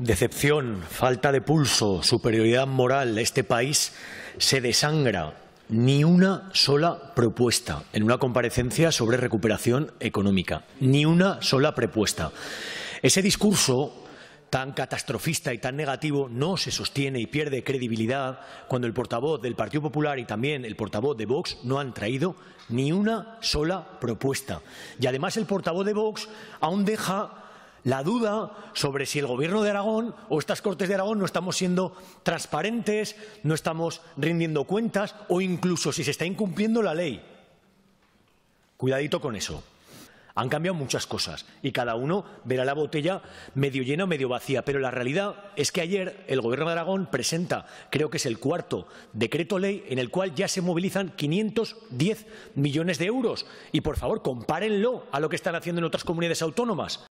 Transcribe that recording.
Decepción, falta de pulso, superioridad moral. Este país se desangra. Ni una sola propuesta en una comparecencia sobre recuperación económica. Ni una sola propuesta. Ese discurso tan catastrofista y tan negativo no se sostiene y pierde credibilidad cuando el portavoz del Partido Popular y también el portavoz de Vox no han traído ni una sola propuesta. Y además el portavoz de Vox aún deja la duda sobre si el Gobierno de Aragón o estas Cortes de Aragón no estamos siendo transparentes, no estamos rindiendo cuentas o incluso si se está incumpliendo la ley. Cuidadito con eso. Han cambiado muchas cosas y cada uno verá la botella medio llena o medio vacía. Pero la realidad es que ayer el Gobierno de Aragón presenta, creo que es el cuarto decreto ley, en el cual ya se movilizan 510 millones de euros. Y por favor, compárenlo a lo que están haciendo en otras comunidades autónomas.